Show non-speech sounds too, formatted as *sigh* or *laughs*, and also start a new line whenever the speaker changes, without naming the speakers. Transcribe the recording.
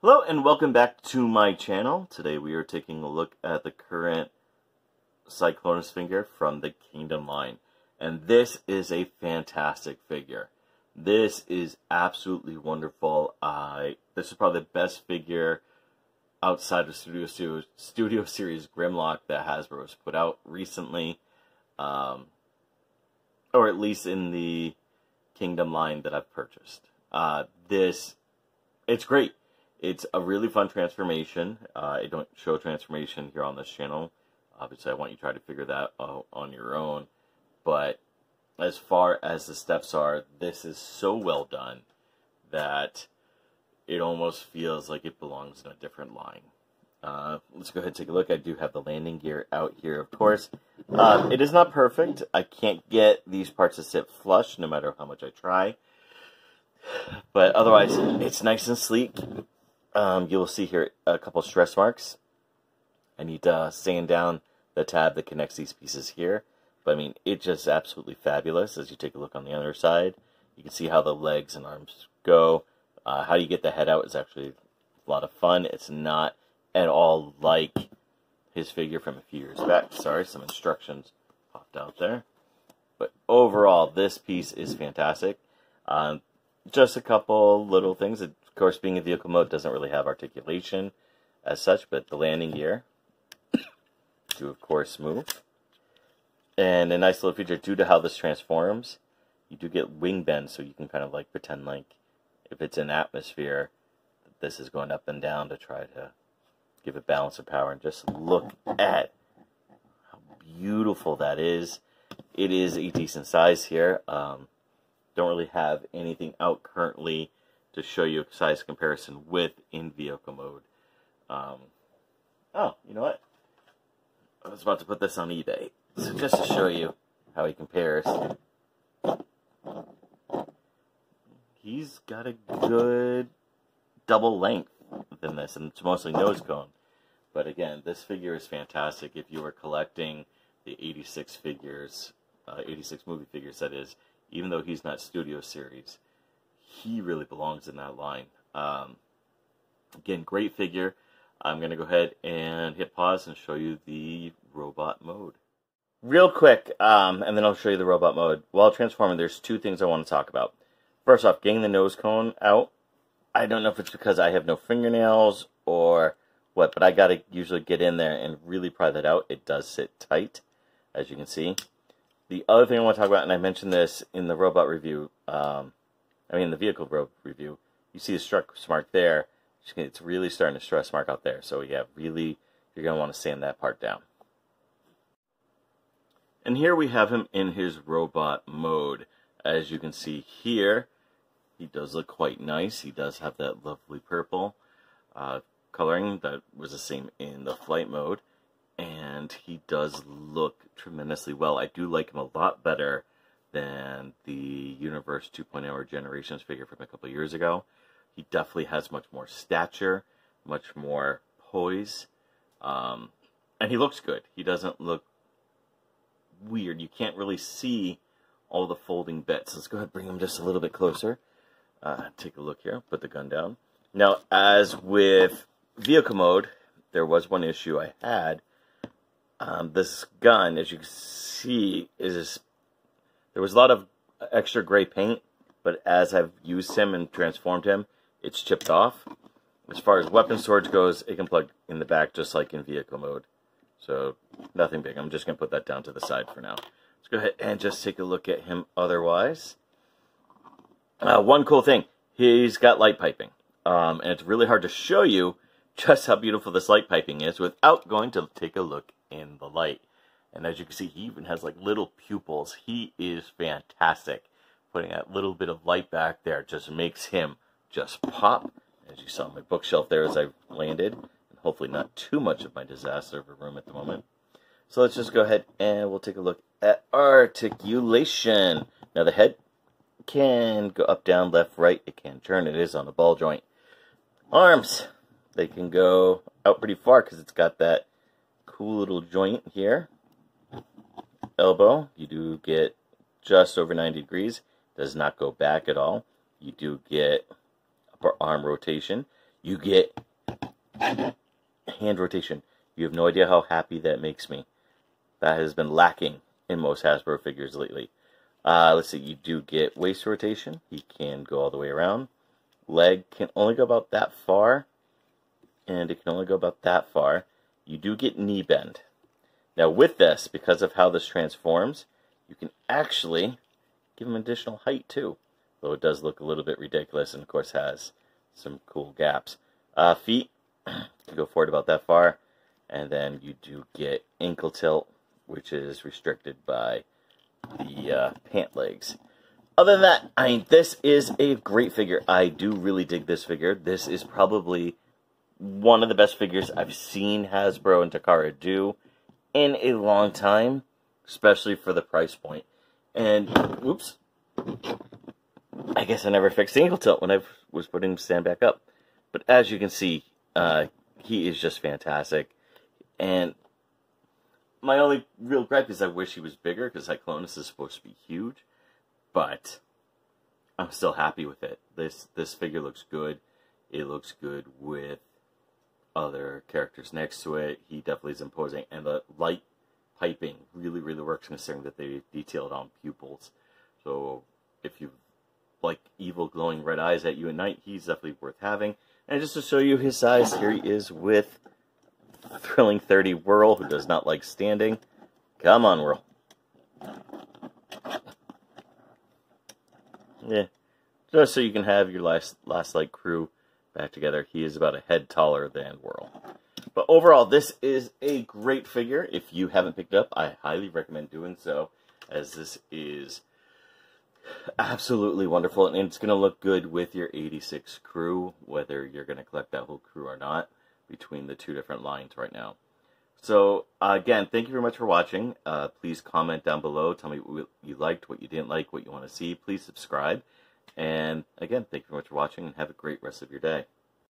Hello and welcome back to my channel. Today we are taking a look at the current Cyclonus figure from the Kingdom line. And this is a fantastic figure. This is absolutely wonderful. Uh, this is probably the best figure outside of Studio, Studio, Studio Series Grimlock that Hasbro has put out recently. Um, or at least in the Kingdom line that I've purchased. Uh, this, it's great. It's a really fun transformation. Uh, I don't show transformation here on this channel. Obviously, I want you to try to figure that out on your own. But as far as the steps are, this is so well done that it almost feels like it belongs in a different line. Uh, let's go ahead and take a look. I do have the landing gear out here, of course. Uh, it is not perfect. I can't get these parts to sit flush no matter how much I try. But otherwise, it's nice and sleek. Um, you'll see here a couple stress marks. I need to sand down the tab that connects these pieces here. But I mean, it's just absolutely fabulous as you take a look on the other side. You can see how the legs and arms go. Uh, how you get the head out is actually a lot of fun. It's not at all like his figure from a few years back. Sorry, some instructions popped out there. But overall, this piece is fantastic. Um, just a couple little things. Of course, being in vehicle mode doesn't really have articulation as such, but the landing gear do, of course, move. And a nice little feature, due to how this transforms, you do get wing bend, so you can kind of like pretend like if it's in atmosphere, this is going up and down to try to give it balance of power. And just look at how beautiful that is. It is a decent size here. Um, don't really have anything out currently to show you a size comparison with in vehicle mode. Um, oh, you know what? I was about to put this on eBay. So just to show you how he compares. He's got a good double length than this, and it's mostly nose cone. But again, this figure is fantastic if you were collecting the 86 figures, uh, 86 movie figures, that is, even though he's not Studio Series. He really belongs in that line. Um, again, great figure. I'm going to go ahead and hit pause and show you the robot mode. Real quick, um, and then I'll show you the robot mode. While transforming, there's two things I want to talk about. First off, getting the nose cone out. I don't know if it's because I have no fingernails or what, but I got to usually get in there and really pry that out. It does sit tight, as you can see. The other thing I want to talk about, and I mentioned this in the robot review, um, I mean the vehicle review, you see the stress mark there. It's really starting to stress mark out there. So yeah, really, you're going to want to sand that part down. And here we have him in his robot mode. As you can see here, he does look quite nice. He does have that lovely purple uh, coloring that was the same in the flight mode and he does look tremendously well. I do like him a lot better than the Universe 2.0 or Generations figure from a couple years ago. He definitely has much more stature, much more poise, um, and he looks good. He doesn't look weird. You can't really see all the folding bits. Let's go ahead and bring him just a little bit closer. Uh, take a look here. Put the gun down. Now, as with vehicle mode, there was one issue I had um, this gun, as you can see, is there was a lot of extra gray paint, but as I've used him and transformed him, it's chipped off. As far as weapon storage goes, it can plug in the back just like in vehicle mode. So nothing big. I'm just going to put that down to the side for now. Let's go ahead and just take a look at him otherwise. Uh, one cool thing, he's got light piping. Um, and it's really hard to show you *laughs* just how beautiful this light piping is without going to take a look in the light. And as you can see, he even has like little pupils. He is fantastic. Putting that little bit of light back there just makes him just pop. As you saw my bookshelf there as I landed. And hopefully not too much of my disaster of a room at the moment. So let's just go ahead and we'll take a look at articulation. Now the head can go up, down, left, right. It can turn. It is on a ball joint. Arms. They can go out pretty far because it's got that cool little joint here. Elbow, you do get just over 90 degrees. Does not go back at all. You do get upper arm rotation. You get hand rotation. You have no idea how happy that makes me. That has been lacking in most Hasbro figures lately. Uh, let's see, you do get waist rotation. He can go all the way around. Leg can only go about that far. And it can only go about that far. You do get knee bend. Now with this, because of how this transforms, you can actually give him additional height too. Though it does look a little bit ridiculous and of course has some cool gaps. Uh, feet, *clears throat* you go forward about that far. And then you do get ankle tilt, which is restricted by the uh, pant legs. Other than that, I mean, this is a great figure. I do really dig this figure. This is probably one of the best figures I've seen Hasbro and Takara do in a long time, especially for the price point. And, oops, I guess I never fixed the ankle tilt when I was putting him stand back up. But as you can see, uh, he is just fantastic. And my only real gripe is I wish he was bigger because Cyclonus is supposed to be huge. But I'm still happy with it. This this figure looks good. It looks good with other characters next to it. He definitely is imposing, and the light piping really, really works considering that they detailed on pupils. So if you like evil glowing red eyes at you at night, he's definitely worth having. And just to show you his size, here he is with Thrilling 30 Whirl, who does not like standing. Come on, Whirl. Yeah. Just so you can have your last Lost Light crew back together. He is about a head taller than Whirl. But overall, this is a great figure. If you haven't picked it up, I highly recommend doing so, as this is absolutely wonderful, and it's going to look good with your 86 crew, whether you're going to collect that whole crew or not, between the two different lines right now. So, uh, again, thank you very much for watching. Uh, please comment down below. Tell me what you liked, what you didn't like, what you want to see. Please subscribe. And again, thank you very much for watching and have a great rest of your day.